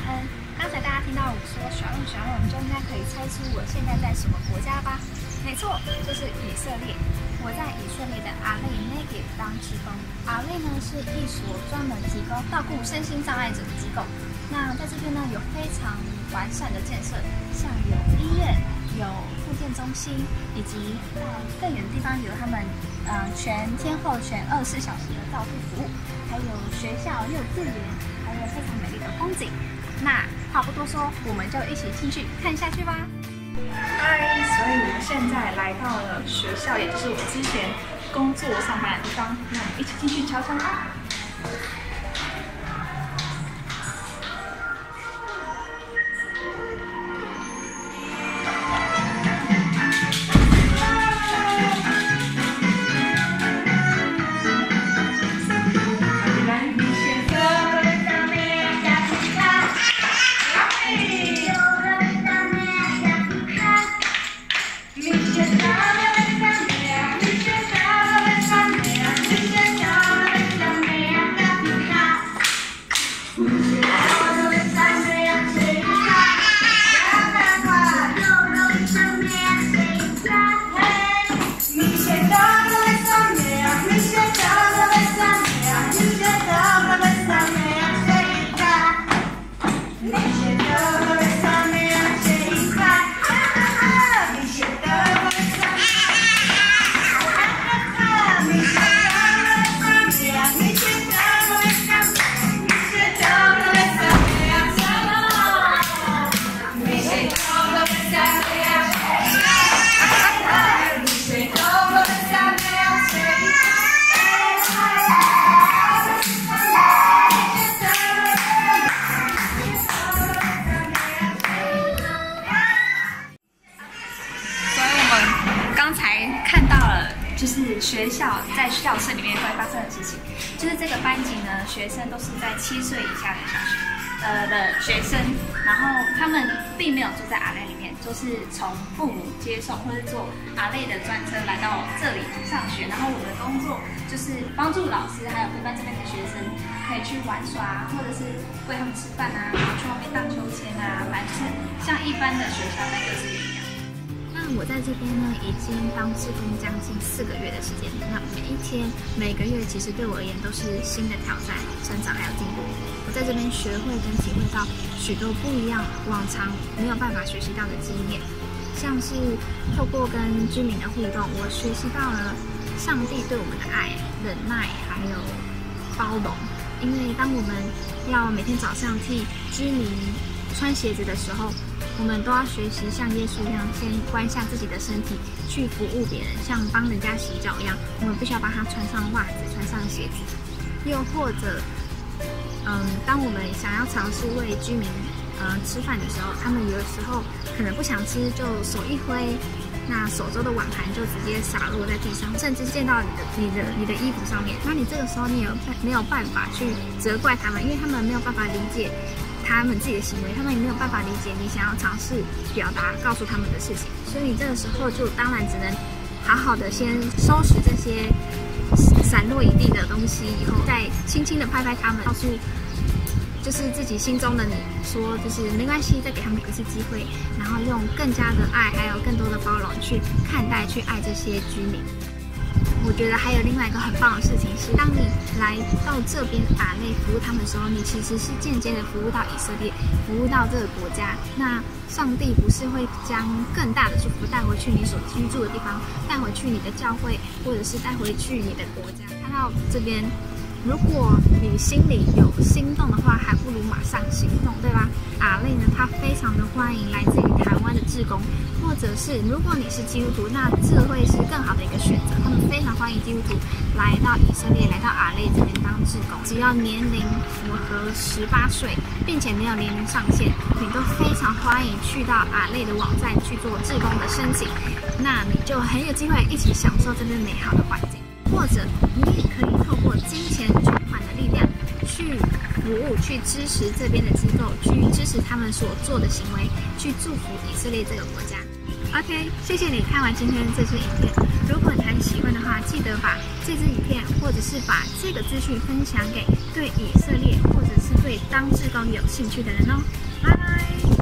生，我是嘉恩。刚才大家听到我说小问小问，就应该可以猜出我现在在什么国家吧？没错，就是以色列。我在以色列的阿累 Negev 当职工。阿累呢是一所专门提供照顾身心障碍者的机构。那在这边呢有非常完善的建设，像有医院、有复健中心，以及到更远的地方有他们嗯全天候、全二十四小时的照顾服务，还有学校、幼稚园，还有非常美丽的风景。那话不多说，我们就一起进去看下去吧。嗨，所以我们现在来到了学校，也就是我之前工作上班的地方。那我们一起进去瞧瞧吧。Thank you. 就是学校在校舍里面会发生的事情，就是这个班级呢，学生都是在七岁以下的小学，呃的学生，然后他们并没有住在阿累里面，就是从父母接送或者坐阿累的专车来到这里上学，然后我的工作就是帮助老师还有陪伴这边的学生，可以去玩耍，或者是喂他们吃饭啊，然后去外面荡秋千啊，反正像一般的学校那个是。我在这边呢，已经当志工将近四个月的时间。那每一天、每个月，其实对我而言都是新的挑战、成长还有进步。我在这边学会跟体会到许多不一样、往常没有办法学习到的经验，像是透过跟居民的互动，我学习到了上帝对我们的爱、忍耐还有包容。因为当我们要每天早上替居民穿鞋子的时候，我们都要学习像耶稣一样，先关下自己的身体去服务别人，像帮人家洗脚一样。我们必须要帮他穿上袜子，穿上鞋子。又或者，嗯，当我们想要尝试为居民，嗯，吃饭的时候，他们有的时候可能不想吃，就手一挥，那手中的碗盘就直接洒落在地上，甚至溅到你的、你的、你的衣服上面。那你这个时候，你有没有办法去责怪他们？因为他们没有办法理解。他们自己的行为，他们也没有办法理解你想要尝试表达、告诉他们的事情，所以你这个时候就当然只能好好的先收拾这些散落一地的东西，以后再轻轻的拍拍他们，告诉就是自己心中的你说，就是没关系，再给他们一次机会，然后用更加的爱，还有更多的包容去看待、去爱这些居民。我觉得还有另外一个很棒的事情是，当你来到这边阿内服务他们的时候，你其实是间接的服务到以色列，服务到这个国家。那上帝不是会将更大的祝福带回去你所居住的地方，带回去你的教会，或者是带回去你的国家？看到这边。如果你心里有心动的话，还不如马上行动，对吧？阿累呢，他非常的欢迎来自于他志工，或者是如果你是基督徒，那这会是更好的一个选择。他们非常欢迎基督徒来到以色列，来到阿累这边当志工，只要年龄符合十八岁，并且没有年龄上限，你都非常欢迎去到阿累的网站去做志工的申请，那你就很有机会一起享受这边美好的环境。或者你也可以透过经，服务，去支持这边的机构，去支持他们所做的行为，去祝福以色列这个国家。OK，谢谢你看完今天这支影片。如果你很喜欢的话，记得把这支影片或者是把这个资讯分享给对以色列或者是对当志工有兴趣的人哦。拜拜。